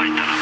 湧いたらパー